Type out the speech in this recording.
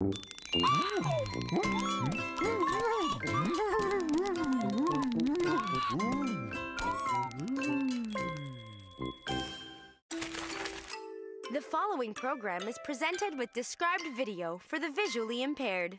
The following program is presented with described video for the visually impaired.